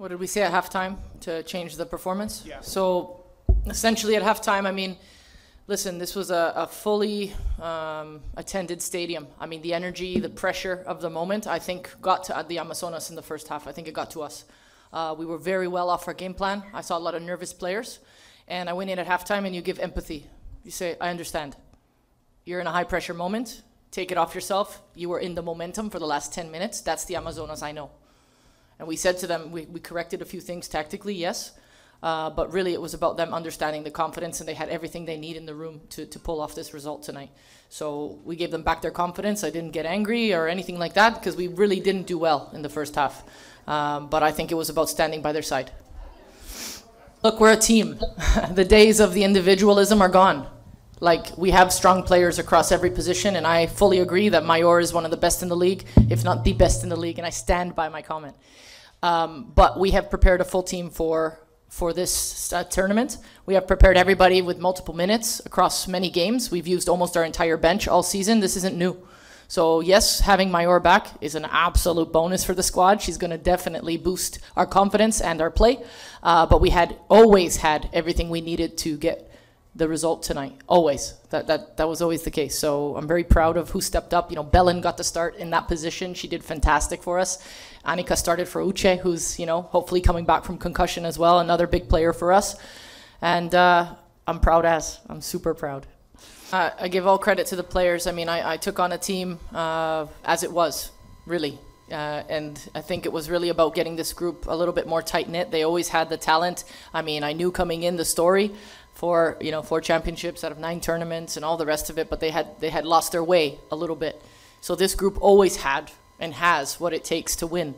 What did we say at halftime to change the performance? Yeah. So essentially at halftime, I mean, listen, this was a, a fully um, attended stadium. I mean, the energy, the pressure of the moment, I think got to the Amazonas in the first half. I think it got to us. Uh, we were very well off our game plan. I saw a lot of nervous players. And I went in at halftime and you give empathy. You say, I understand. You're in a high pressure moment. Take it off yourself. You were in the momentum for the last 10 minutes. That's the Amazonas I know. And we said to them, we, we corrected a few things tactically, yes, uh, but really it was about them understanding the confidence and they had everything they need in the room to, to pull off this result tonight. So we gave them back their confidence. I didn't get angry or anything like that because we really didn't do well in the first half. Um, but I think it was about standing by their side. Look, we're a team. the days of the individualism are gone. Like, we have strong players across every position, and I fully agree that Mayor is one of the best in the league, if not the best in the league, and I stand by my comment. Um, but we have prepared a full team for for this uh, tournament. We have prepared everybody with multiple minutes across many games. We've used almost our entire bench all season. This isn't new. So yes, having Mayor back is an absolute bonus for the squad. She's going to definitely boost our confidence and our play. Uh, but we had always had everything we needed to get the result tonight. Always. That, that, that was always the case. So I'm very proud of who stepped up. You know, Belen got to start in that position. She did fantastic for us. Annika started for Uche, who's, you know, hopefully coming back from concussion as well, another big player for us. And uh, I'm proud as. I'm super proud. Uh, I give all credit to the players. I mean, I, I took on a team uh, as it was, really. Uh, and I think it was really about getting this group a little bit more tight knit. They always had the talent. I mean, I knew coming in the story for you know four championships out of nine tournaments and all the rest of it, but they had they had lost their way a little bit. So this group always had and has what it takes to win.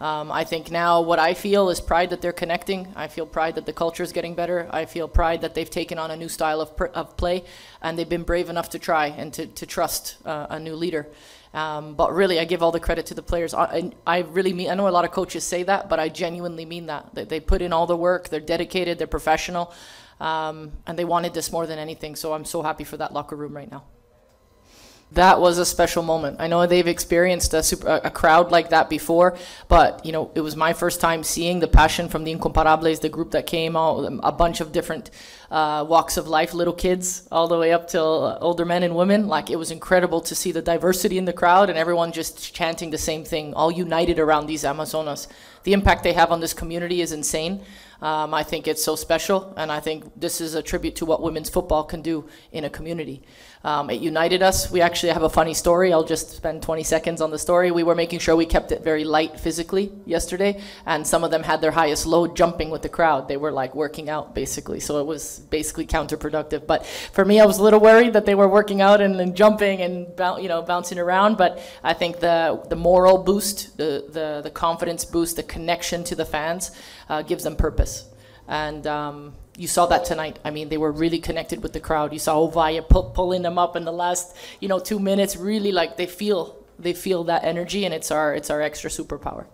Um, I think now what I feel is pride that they're connecting. I feel pride that the culture is getting better. I feel pride that they've taken on a new style of, of play and they've been brave enough to try and to, to trust uh, a new leader. Um, but really, I give all the credit to the players. I, I, really mean, I know a lot of coaches say that, but I genuinely mean that. They, they put in all the work, they're dedicated, they're professional, um, and they wanted this more than anything. So I'm so happy for that locker room right now that was a special moment. I know they've experienced a, super, a crowd like that before, but you know it was my first time seeing the passion from the Incomparables, the group that came out, a bunch of different uh, walks of life, little kids all the way up till older men and women. Like it was incredible to see the diversity in the crowd and everyone just chanting the same thing, all united around these Amazonas. The impact they have on this community is insane. Um, I think it's so special, and I think this is a tribute to what women's football can do in a community. Um, it united us. We actually have a funny story. I'll just spend 20 seconds on the story. We were making sure we kept it very light physically yesterday, and some of them had their highest load jumping with the crowd. They were like working out basically, so it was basically counterproductive. But for me, I was a little worried that they were working out and, and jumping and you know bouncing around. But I think the the moral boost, the the, the confidence boost, the connection to the fans uh, gives them purpose. And um, you saw that tonight. I mean, they were really connected with the crowd. You saw Ovalle pu pulling them up in the last, you know, two minutes. Really, like they feel they feel that energy, and it's our it's our extra superpower.